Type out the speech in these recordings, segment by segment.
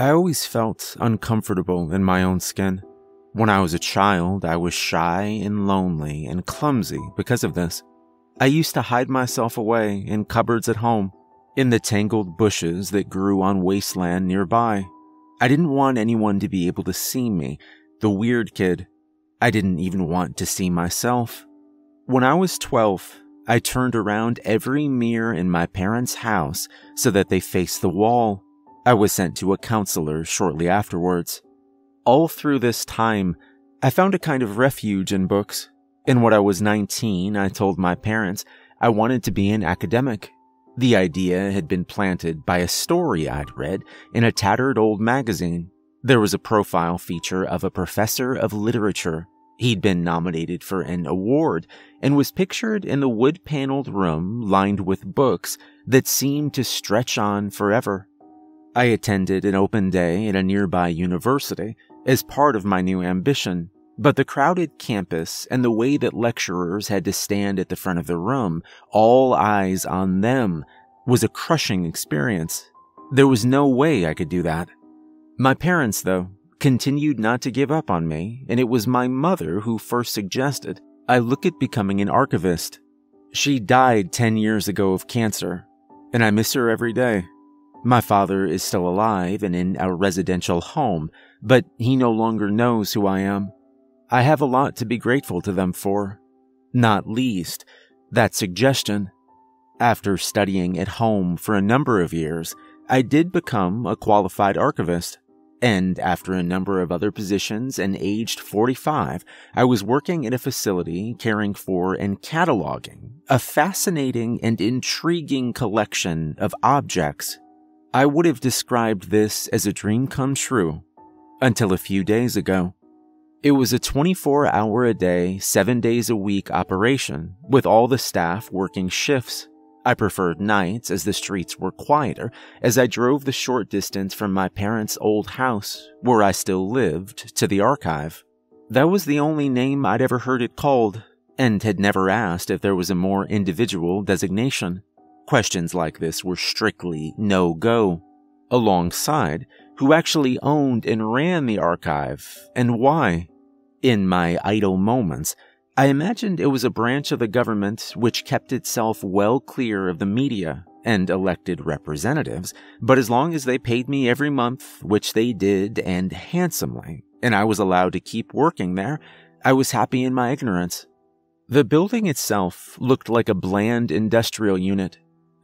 I always felt uncomfortable in my own skin. When I was a child, I was shy and lonely and clumsy because of this. I used to hide myself away in cupboards at home, in the tangled bushes that grew on wasteland nearby. I didn't want anyone to be able to see me, the weird kid. I didn't even want to see myself. When I was 12, I turned around every mirror in my parents' house so that they faced the wall. I was sent to a counselor shortly afterwards. All through this time, I found a kind of refuge in books. And when I was 19, I told my parents I wanted to be an academic. The idea had been planted by a story I'd read in a tattered old magazine. There was a profile feature of a professor of literature. He'd been nominated for an award and was pictured in the wood paneled room lined with books that seemed to stretch on forever. I attended an open day at a nearby university as part of my new ambition, but the crowded campus and the way that lecturers had to stand at the front of the room, all eyes on them, was a crushing experience. There was no way I could do that. My parents, though, continued not to give up on me, and it was my mother who first suggested I look at becoming an archivist. She died 10 years ago of cancer, and I miss her every day. My father is still alive and in our residential home, but he no longer knows who I am. I have a lot to be grateful to them for. Not least, that suggestion. After studying at home for a number of years, I did become a qualified archivist. And after a number of other positions and aged 45, I was working in a facility caring for and cataloging a fascinating and intriguing collection of objects I would have described this as a dream come true until a few days ago. It was a 24 hour a day, 7 days a week operation with all the staff working shifts. I preferred nights as the streets were quieter as I drove the short distance from my parents' old house, where I still lived, to the archive. That was the only name I'd ever heard it called, and had never asked if there was a more individual designation. Questions like this were strictly no go. Alongside, who actually owned and ran the archive, and why? In my idle moments, I imagined it was a branch of the government which kept itself well clear of the media and elected representatives, but as long as they paid me every month, which they did and handsomely, and I was allowed to keep working there, I was happy in my ignorance. The building itself looked like a bland industrial unit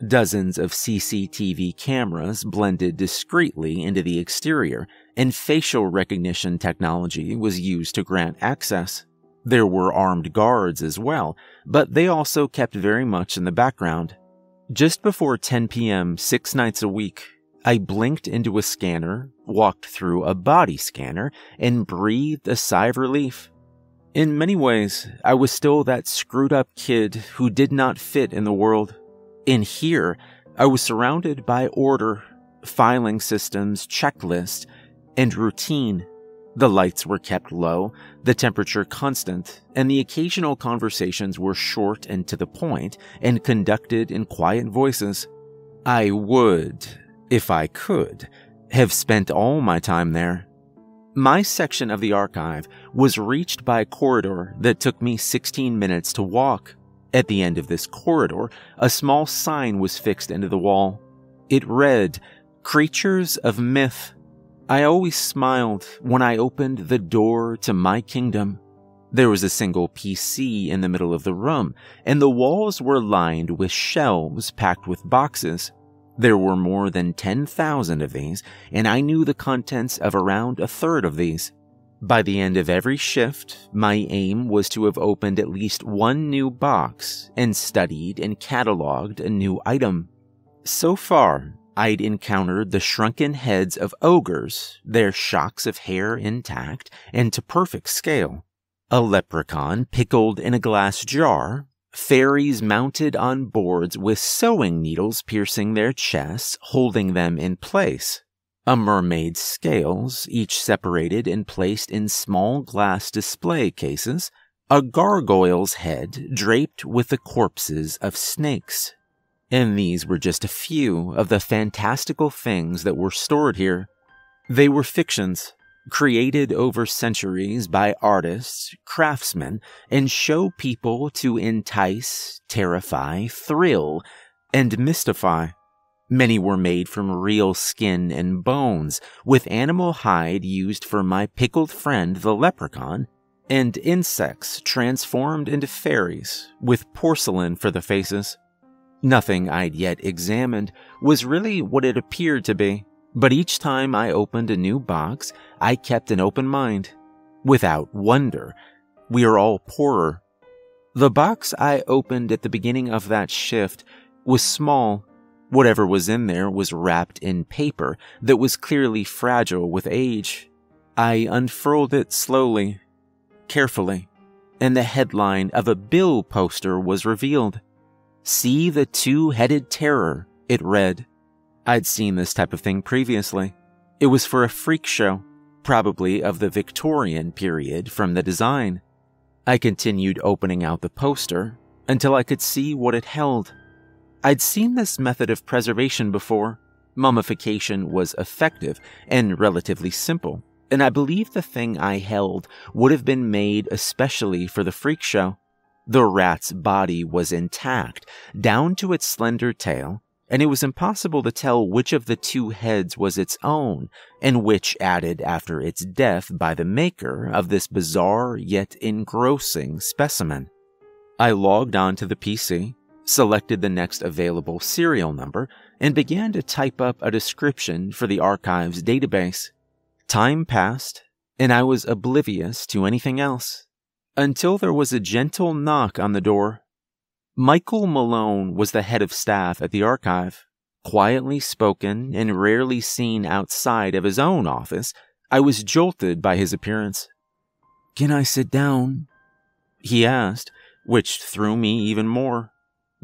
Dozens of CCTV cameras blended discreetly into the exterior, and facial recognition technology was used to grant access. There were armed guards as well, but they also kept very much in the background. Just before 10 p.m., six nights a week, I blinked into a scanner, walked through a body scanner, and breathed a sigh of relief. In many ways, I was still that screwed up kid who did not fit in the world. In here, I was surrounded by order, filing systems, checklist, and routine. The lights were kept low, the temperature constant, and the occasional conversations were short and to the point and conducted in quiet voices. I would, if I could, have spent all my time there. My section of the archive was reached by a corridor that took me 16 minutes to walk. At the end of this corridor, a small sign was fixed into the wall. It read, Creatures of Myth. I always smiled when I opened the door to my kingdom. There was a single PC in the middle of the room, and the walls were lined with shelves packed with boxes. There were more than 10,000 of these, and I knew the contents of around a third of these. By the end of every shift, my aim was to have opened at least one new box and studied and cataloged a new item. So far, I'd encountered the shrunken heads of ogres, their shocks of hair intact and to perfect scale, a leprechaun pickled in a glass jar, fairies mounted on boards with sewing needles piercing their chests, holding them in place, a mermaid's scales, each separated and placed in small glass display cases, a gargoyle's head draped with the corpses of snakes. And these were just a few of the fantastical things that were stored here. They were fictions, created over centuries by artists, craftsmen, and show people to entice, terrify, thrill, and mystify. Many were made from real skin and bones, with animal hide used for my pickled friend the leprechaun, and insects transformed into fairies, with porcelain for the faces. Nothing I'd yet examined was really what it appeared to be, but each time I opened a new box, I kept an open mind. Without wonder, we are all poorer. The box I opened at the beginning of that shift was small. Whatever was in there was wrapped in paper that was clearly fragile with age. I unfurled it slowly, carefully, and the headline of a bill poster was revealed. See the two headed terror, it read. I'd seen this type of thing previously. It was for a freak show, probably of the Victorian period from the design. I continued opening out the poster until I could see what it held. I'd seen this method of preservation before. Mummification was effective and relatively simple, and I believe the thing I held would have been made especially for the freak show. The rat's body was intact, down to its slender tail, and it was impossible to tell which of the two heads was its own and which added after its death by the maker of this bizarre yet engrossing specimen. I logged on to the PC, selected the next available serial number, and began to type up a description for the archive's database. Time passed, and I was oblivious to anything else until there was a gentle knock on the door. Michael Malone was the head of staff at the archive. Quietly spoken and rarely seen outside of his own office, I was jolted by his appearance. Can I sit down? He asked, which threw me even more.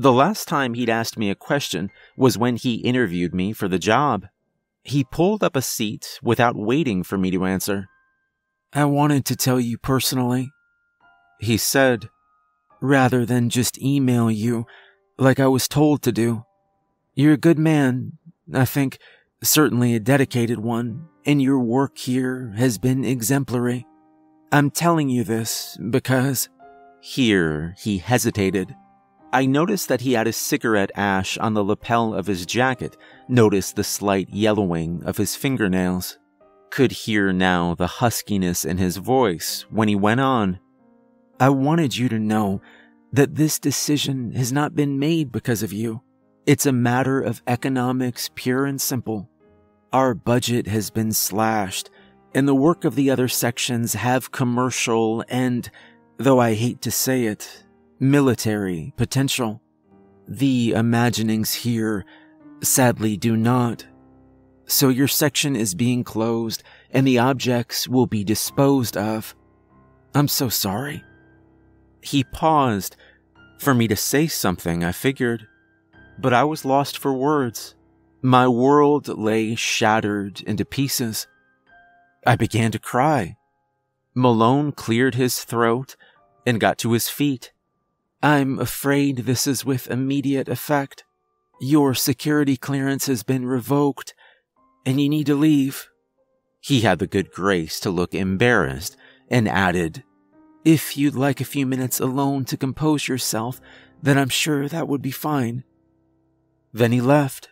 The last time he'd asked me a question was when he interviewed me for the job. He pulled up a seat without waiting for me to answer. I wanted to tell you personally, he said, rather than just email you like I was told to do. You're a good man, I think, certainly a dedicated one, and your work here has been exemplary. I'm telling you this because. Here he hesitated. I noticed that he had a cigarette ash on the lapel of his jacket, noticed the slight yellowing of his fingernails. Could hear now the huskiness in his voice when he went on. I wanted you to know that this decision has not been made because of you. It's a matter of economics, pure and simple. Our budget has been slashed, and the work of the other sections have commercial and, though I hate to say it, military potential. The imaginings here sadly do not. So your section is being closed and the objects will be disposed of. I'm so sorry. He paused for me to say something, I figured, but I was lost for words. My world lay shattered into pieces. I began to cry. Malone cleared his throat and got to his feet. I'm afraid this is with immediate effect. Your security clearance has been revoked, and you need to leave. He had the good grace to look embarrassed and added, If you'd like a few minutes alone to compose yourself, then I'm sure that would be fine. Then he left.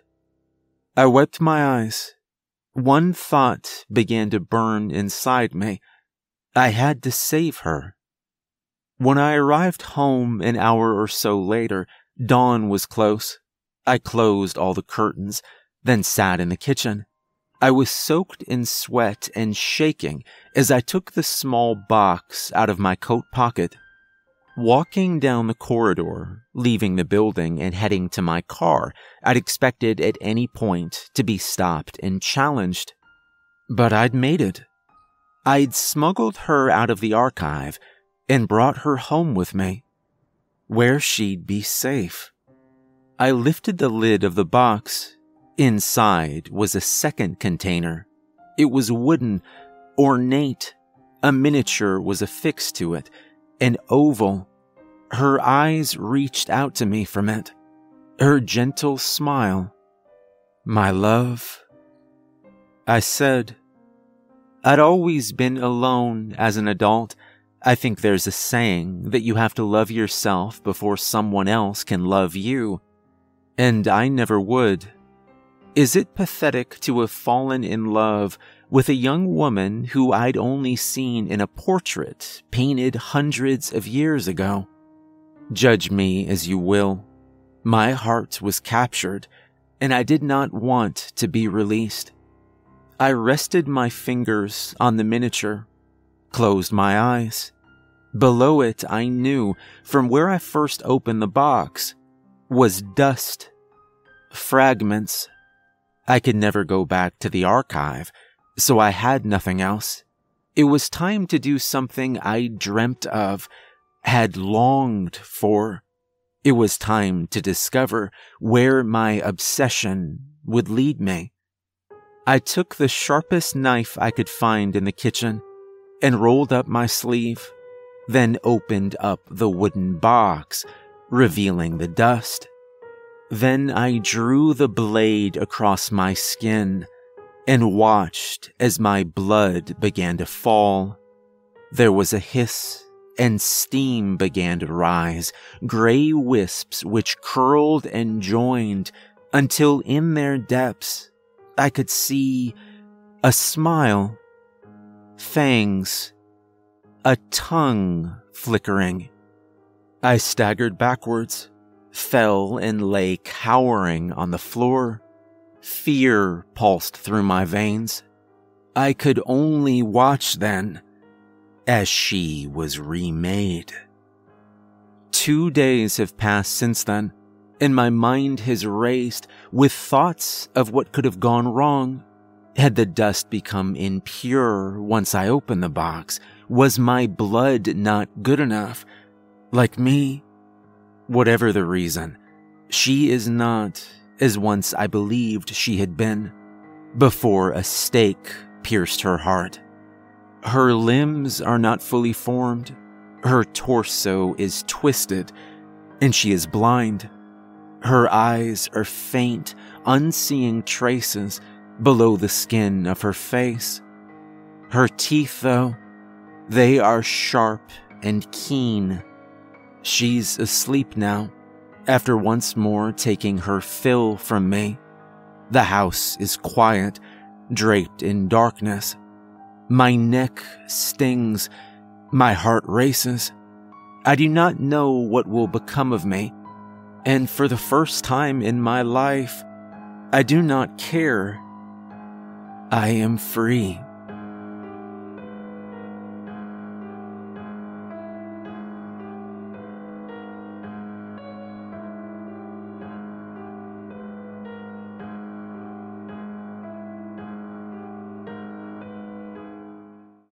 I wiped my eyes. One thought began to burn inside me. I had to save her. When I arrived home an hour or so later, dawn was close. I closed all the curtains, then sat in the kitchen. I was soaked in sweat and shaking as I took the small box out of my coat pocket. Walking down the corridor, leaving the building and heading to my car, I'd expected at any point to be stopped and challenged. But I'd made it. I'd smuggled her out of the archive and brought her home with me, where she'd be safe. I lifted the lid of the box. Inside was a second container. It was wooden, ornate. A miniature was affixed to it, an oval. Her eyes reached out to me from it. Her gentle smile. My love. I said, I'd always been alone as an adult. I think there's a saying that you have to love yourself before someone else can love you. And I never would. Is it pathetic to have fallen in love with a young woman who I'd only seen in a portrait painted hundreds of years ago? Judge me as you will. My heart was captured, and I did not want to be released. I rested my fingers on the miniature, closed my eyes. Below it, I knew, from where I first opened the box, was dust, fragments. I could never go back to the archive, so I had nothing else. It was time to do something I dreamt of, had longed for. It was time to discover where my obsession would lead me. I took the sharpest knife I could find in the kitchen and rolled up my sleeve, then opened up the wooden box, revealing the dust. Then I drew the blade across my skin and watched as my blood began to fall. There was a hiss and steam began to rise, gray wisps which curled and joined until in their depths I could see a smile, fangs, a tongue flickering. I staggered backwards, fell and lay cowering on the floor. Fear pulsed through my veins. I could only watch then as she was remade. Two days have passed since then, and my mind has raced with thoughts of what could have gone wrong. Had the dust become impure once I opened the box? Was my blood not good enough? Like me? Whatever the reason, she is not as once I believed she had been, before a stake pierced her heart. Her limbs are not fully formed, her torso is twisted, and she is blind. Her eyes are faint, unseeing traces below the skin of her face. Her teeth, though, they are sharp and keen. She's asleep now, after once more taking her fill from me. The house is quiet, draped in darkness. My neck stings. My heart races. I do not know what will become of me. And for the first time in my life, I do not care. I am free.